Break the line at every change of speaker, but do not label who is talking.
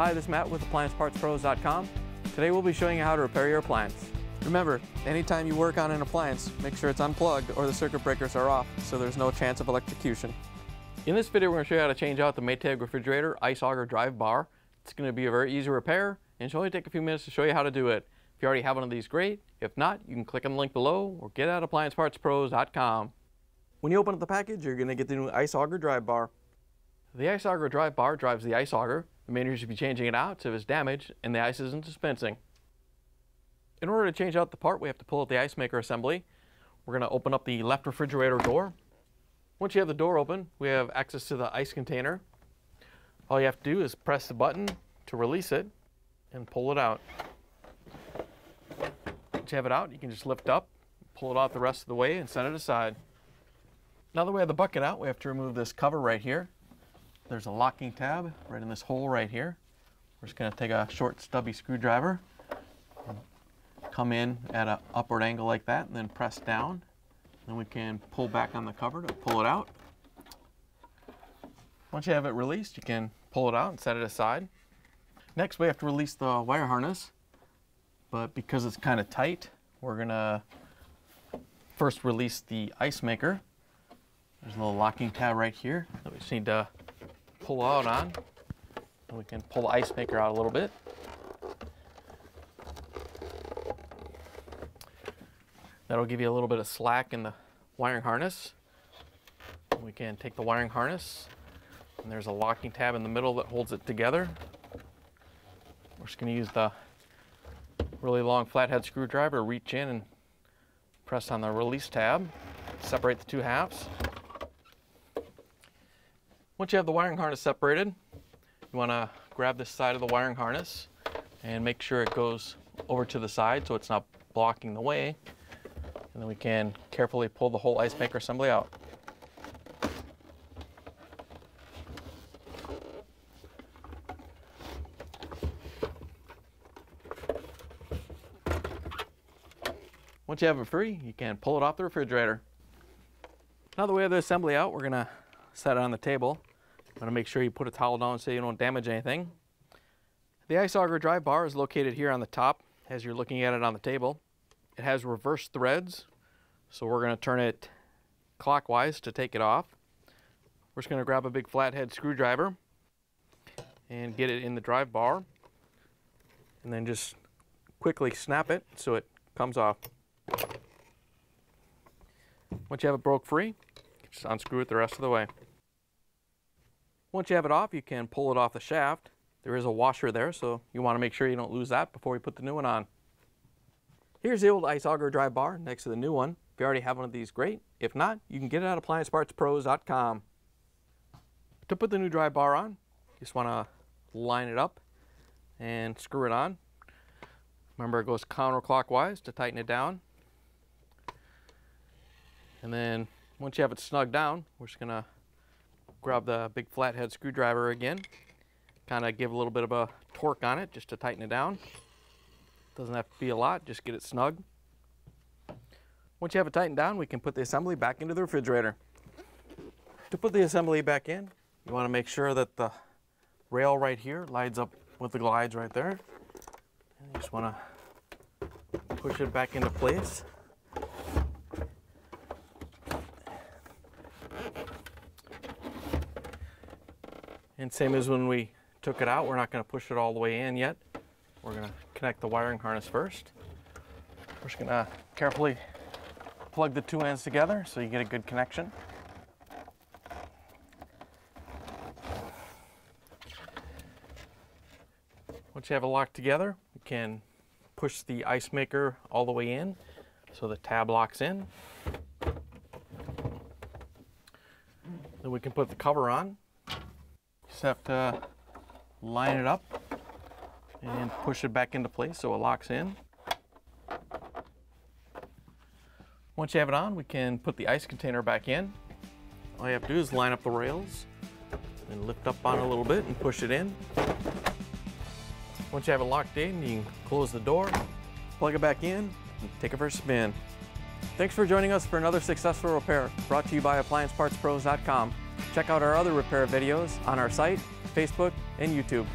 Hi, this is Matt with AppliancePartsPros.com. Today we'll be showing you how to repair your appliance. Remember, anytime you work on an appliance, make sure it's unplugged or the circuit breakers are off so there's no chance of electrocution. In this video, we're going to show you how to change out the Maytag refrigerator ice auger drive bar. It's going to be a very easy repair and it should only take a few minutes to show you how to do it. If you already have one of these, great. If not, you can click on the link below or get at AppliancePartsPros.com. When you open up the package, you're going to get the new ice auger drive bar. The ice auger drive bar drives the ice auger. The you should be changing it out if it's damaged and the ice isn't dispensing. In order to change out the part, we have to pull out the ice maker assembly. We're going to open up the left refrigerator door. Once you have the door open, we have access to the ice container. All you have to do is press the button to release it and pull it out. Once you have it out, you can just lift up, pull it out the rest of the way and set it aside. Now that we have the bucket out, we have to remove this cover right here. There's a locking tab right in this hole right here. We're just going to take a short stubby screwdriver, come in at an upward angle like that, and then press down. Then we can pull back on the cover to pull it out. Once you have it released, you can pull it out and set it aside. Next, we have to release the wire harness, but because it's kind of tight, we're gonna first release the ice maker. There's a little locking tab right here that we just need to pull out on. We can pull the ice maker out a little bit. That'll give you a little bit of slack in the wiring harness. We can take the wiring harness and there's a locking tab in the middle that holds it together. We're just going to use the really long flathead screwdriver, reach in and press on the release tab, separate the two halves. Once you have the wiring harness separated, you want to grab this side of the wiring harness and make sure it goes over to the side so it's not blocking the way. And then we can carefully pull the whole ice maker assembly out. Once you have it free, you can pull it off the refrigerator. Now that we have the assembly out, we're gonna set it on the table. I'm gonna make sure you put a towel down so you don't damage anything. The ice auger drive bar is located here on the top as you're looking at it on the table. It has reverse threads, so we're gonna turn it clockwise to take it off. We're just gonna grab a big flathead screwdriver and get it in the drive bar and then just quickly snap it so it comes off. Once you have it broke free, just unscrew it the rest of the way. Once you have it off, you can pull it off the shaft. There is a washer there, so you want to make sure you don't lose that before you put the new one on. Here's the old ice auger drive bar next to the new one. If you already have one of these, great. If not, you can get it at appliancepartspros.com. To put the new drive bar on, you just want to line it up and screw it on. Remember, it goes counterclockwise to tighten it down. And then once you have it snug down, we're just gonna grab the big flathead screwdriver again, kind of give a little bit of a torque on it just to tighten it down. Doesn't have to be a lot, just get it snug. Once you have it tightened down, we can put the assembly back into the refrigerator. To put the assembly back in, you want to make sure that the rail right here lines up with the glides right there. And you just want to push it back into place. And same as when we took it out, we're not going to push it all the way in yet. We're going to connect the wiring harness first. We're just going to carefully plug the two ends together so you get a good connection. Once you have it locked together, you can push the ice maker all the way in so the tab locks in. Then we can put the cover on just have to line it up and push it back into place so it locks in. Once you have it on, we can put the ice container back in. All you have to do is line up the rails and lift up on it a little bit and push it in. Once you have it locked in, you can close the door, plug it back in, and take it for a spin. Thanks for joining us for another successful repair brought to you by AppliancePartsPros.com. Check out our other repair videos on our site, Facebook, and YouTube.